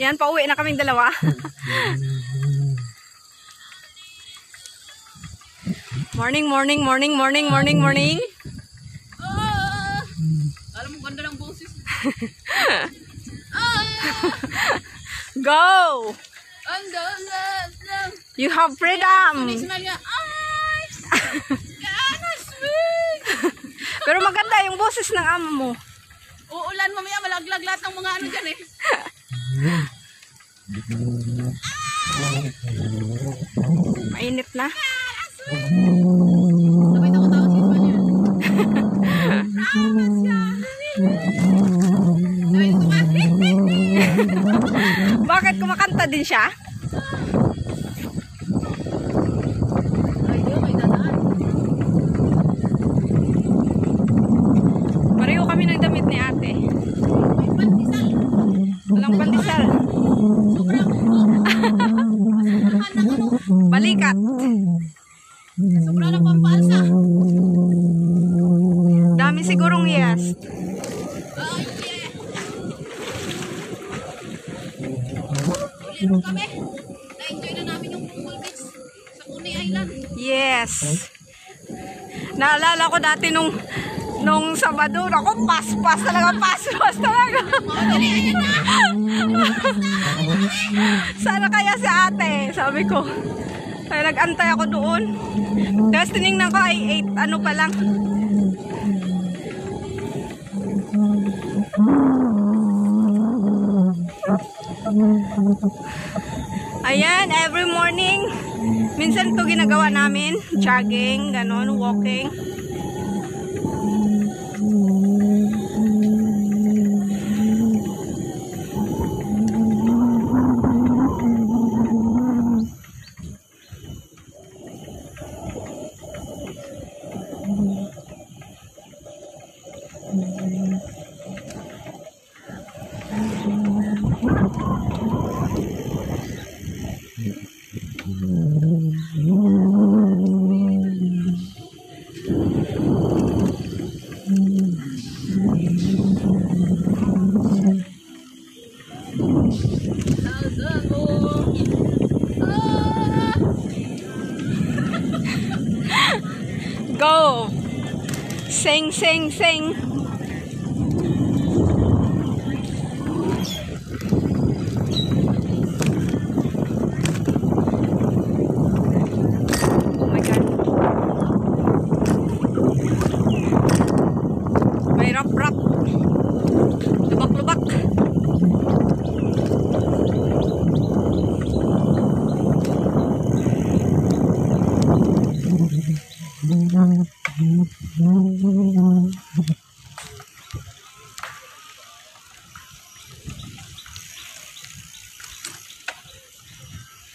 Yan, pauwi na kaming dalawa. morning, morning, morning, morning, morning, morning. Ah! Alam mo, ganda ng boses. Go! You have freedom! Pero maganda yung boses ng amo mo. Uulan mamaya, malaglag lahat ng mga ano dyan eh. Mainit na. Bakit kumakanta din siya? Ay, yun, may dadaan. Pareho kami ng damit ni ate. May pandesal. Walang pandesal. Sobrang ano, Balikat. sobrang na pampalsa. Dami sigurong yes. Ay, yeah. Ulit kami. Na-enjoy na namin yung Bungol Beach sa Pune Island. Yes. Naalala ko dati nung nung Sabado, ako pas-pas talaga, pas-pas talaga. Sana kaya si ate, sabi ko. Kaya nag-antay ako doon. Tapos tinignan ko ay 8, ano pa lang. Ayan, every morning, minsan to ginagawa namin, jogging, ganon, walking. Sing, sing,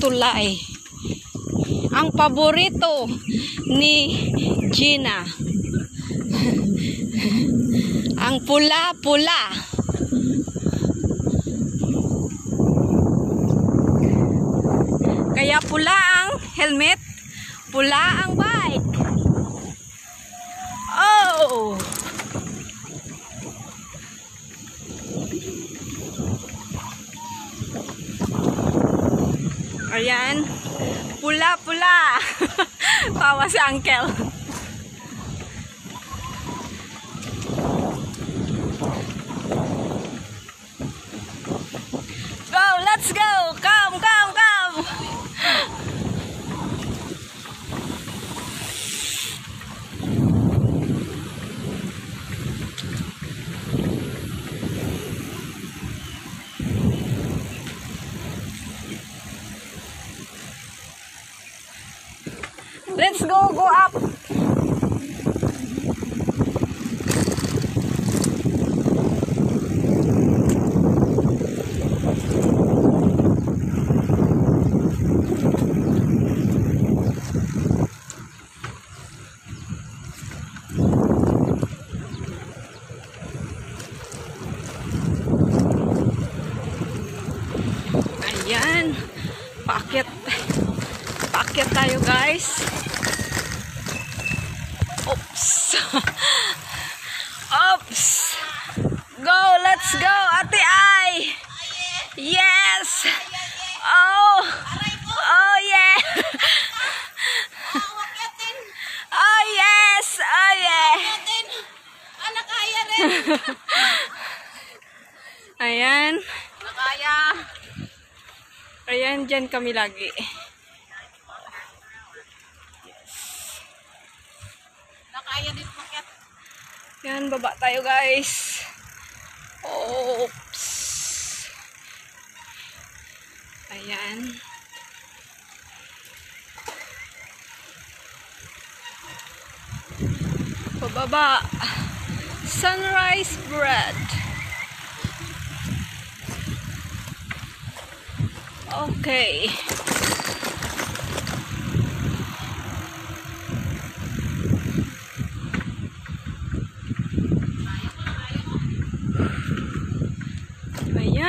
tulay. Ang paborito ni Gina. Ang pula-pula. Kaya pula ang helmet, pula ang bike. Oh! Ayan. Pula-pula. Tawa si Uncle. Go, let's go. Come, come, come. Let's go, go up. Ayan. Paket. Paket tayo, guys. Oops. Oops. Go, let's go, Ate Ay. Yes. Oh. Oh, yeah. Oh, yes. Oh, yeah. Anak kaya rin. Ayan. Ayan, dyan kami lagi. Nakaya din umakyat. Yan, baba tayo guys. Oops. Ayan. Pababa. Sunrise bread. Okay.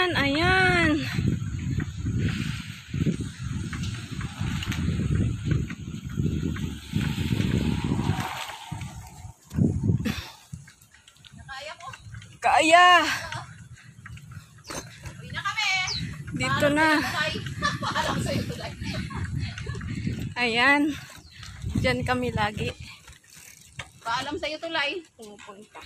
Ayan, ayan. Nakaya ko. Kaya. Uwi na kami. Dito na. Tulay. Paalam sa'yo tulay. Ayan. Diyan kami lagi Paalam sa'yo tulay. pumupunta.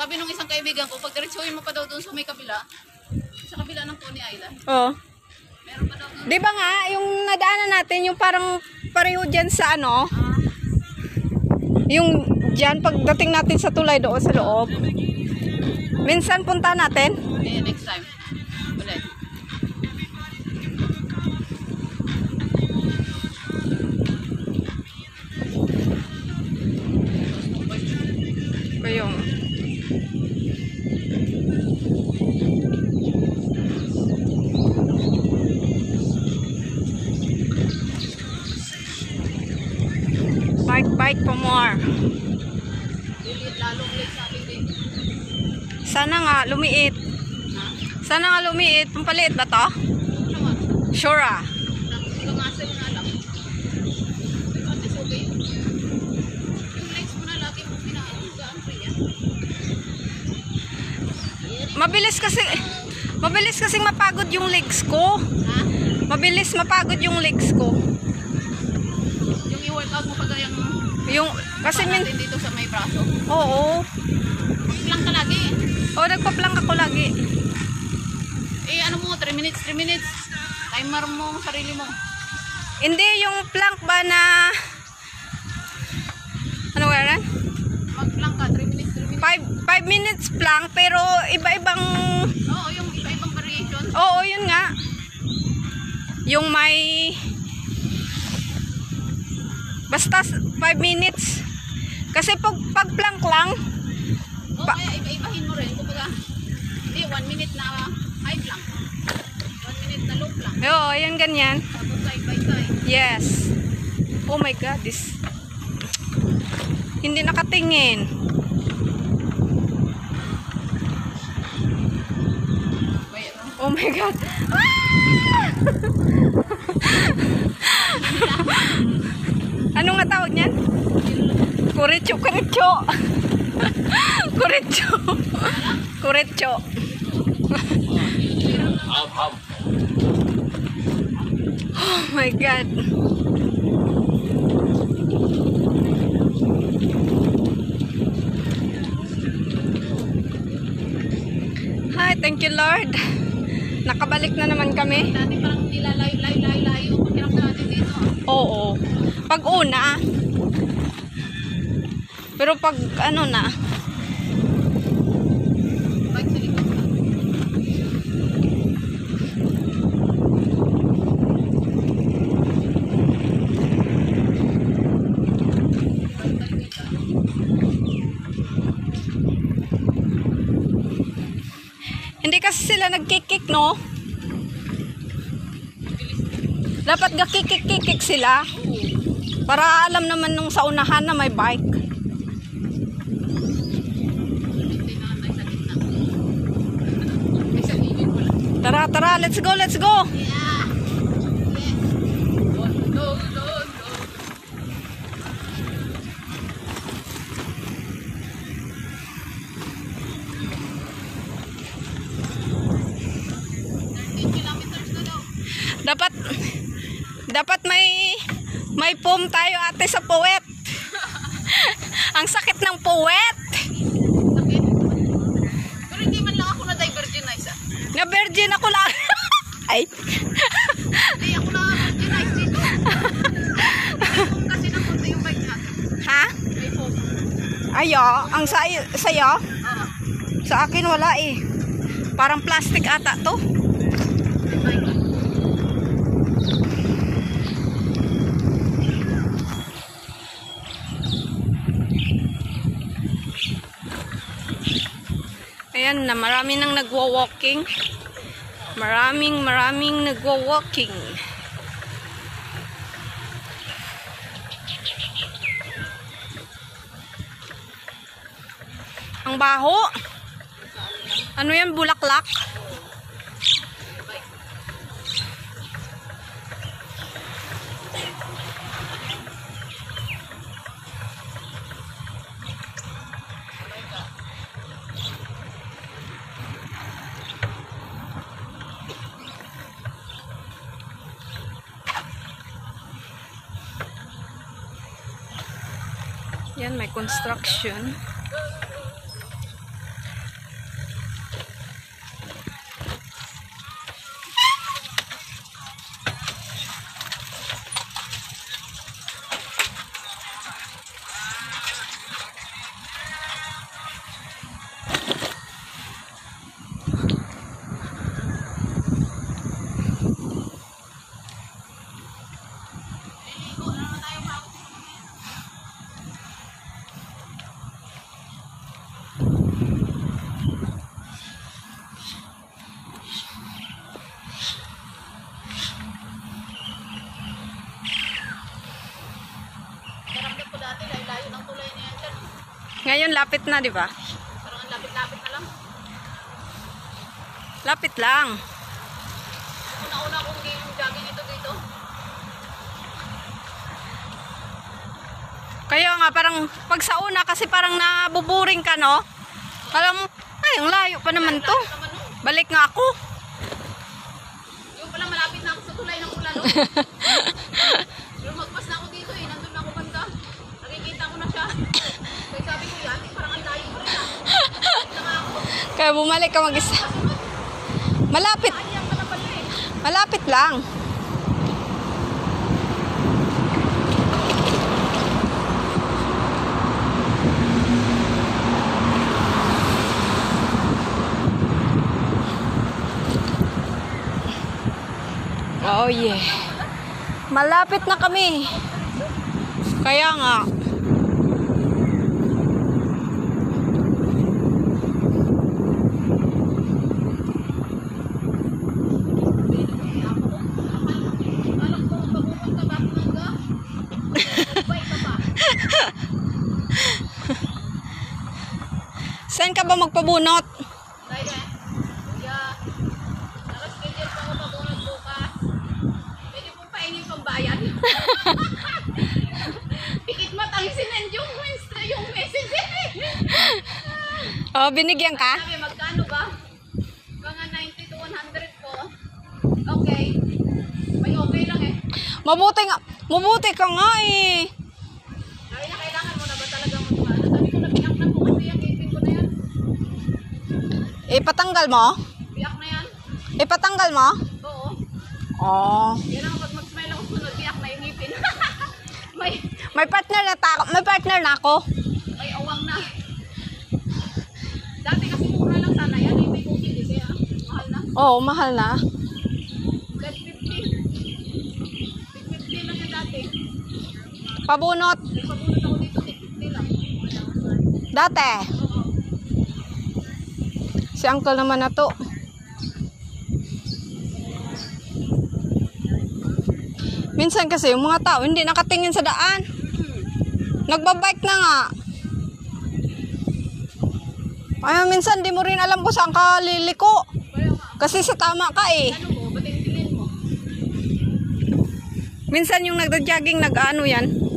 Sabi nung isang kaibigan ko, pag diretsuhin mo pa daw doon sa may kabila, sa kabila ng Pony Island, Oh. meron pa daw doon. Di ba nga, yung nadaanan natin, yung parang pareho dyan sa ano, Ah, yung dyan, pagdating natin sa tulay doon sa loob. Minsan punta natin. eh, Bike pa more. Sana nga, lumiit. Sana nga lumiit. Pampaliit ba to? Sure ah. Mo mo mo. Mabilis kasi, mabilis kasi mapagod yung legs ko. Ha? Mabilis mapagod yung legs ko. Yung i-workout mo pag yung Yung, kasi min, dito sa may braso. oo. Lang ka lagi. O, nagpa-plank ako lagi. Eh ano mo, 3 minutes, 3 minutes. Timer mo sarili mo. Hindi, yung plank ba na, ano yan? Mag-plank ka, 3 minutes, 3 minutes. 5 5 minutes plank, pero iba-ibang, Oo, yung iba-ibang variation. oo, yun nga. Yung may, basta 5 minutes. Kasi pag, pag plank lang, O kaya iba-ibahin mo rin. Kumbaga, hindi, 1 minute na high plank. 1 minute na low plank. oo, yan ganyan. Tapos side by side. Yes. Oh my God, this Hindi nakatingin. Oh my God. Ah! ano nga tawag niyan? Kuritso, kuritso. kuritso. kuritso. oh my God. Hi, thank you Lord. Nakabalik na naman kami. Dati parang nilalayo, layo, layo, layo. Pagkirap natin dito. Oo. Pag una. Pero pag ano na. Hindi kasi sila nagkikik, no? Dapat gakikik-kikik sila. Para alam naman nung sa unahan na may bike. Tara, tara, let's go, let's go. Yeah! Yes! Go, go, go. Dapat, dapat may, may foam tayo ate sa puwet. Ang sakit ng puwet. Sakit. Pero hindi man lang ako na-divergenize ah. Na virgin ako lang. Ay, Hindi ako na-divergenize dito. Kasi ng konti yung bike natin. ha? May foam. Ayo, ang sa sa'yo? Sa akin wala eh. Parang plastic ata to. Ayan na, marami nang nagwa-walking. Maraming, maraming nagwa-walking. Ang baho. Ano yan, bulaklak? Yan, may construction. Ngayon, lapit na, di ba? Parang ang lapit-lapit na lang. Lapit lang. Una-una kong game jogging ito dito. Kaya nga, parang pag sa una kasi parang nabuburing ka, no? Alam mo, ay, ang layo pa naman to. Balik nga ako. Yung pala malapit na ako sa tulay ng ulan. No? Kaya bumalik ka mag-isa. Malapit. Malapit lang. Oh yeah. Malapit na kami. Kaya nga. Alam ko, pag pupunta ba ako ng ga? Bye ka pa. Saan ka ba magpabunot? Tayo eh. Kuya, nakaschedule pa ako pabunod bukas. Pwede pong paingin bayan. Pikit matang sinend yung, mens- yung message. Oh, binigyan ka? Sabi, magkano ba? Mga 90 to 100 po. Okay. May okay lang eh. Mabuti nga. Mabuti ka nga eh. Sabi na, kailangan mo na ba talaga magmano? Sabi ko, nabiyak na po kasi yung ipin ko na yan. Ipatanggal mo? Biyak na yan. Ipatanggal mo? Oo. Oh. Yan ang pag mag-smile ako sunod, biyak na yung ipin. may, May partner na ta may partner na ako. may awang na. Dati kasi mura lang sana yan. Ay, may cookie din kaya mahal na. Oo, oh, mahal na. Get 50. 50 lang yan dati. Pabunot. Nagpabunod ako dito, 50 lang. Dati. Si uncle naman na to. Minsan kasi yung mga tao hindi nakatingin sa daan. Nagbabike na nga. Ay, minsan di mo rin alam kung saan ka liliko. Kasi sa tama ka eh. Minsan yung nagda-jogging nag-ano yan.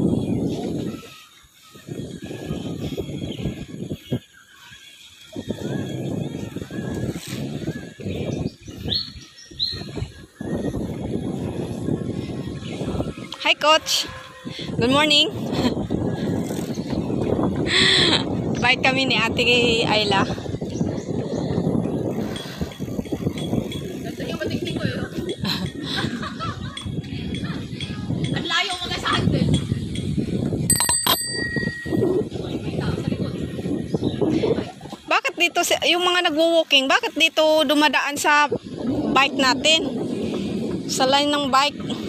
Hi coach. Good morning. Bike kami ni Ate Ayla. Yun? Ang layo mga sa likod. Bakit dito yung mga nagwo-walking, bakit dito dumadaan sa bike natin? Sa line ng bike.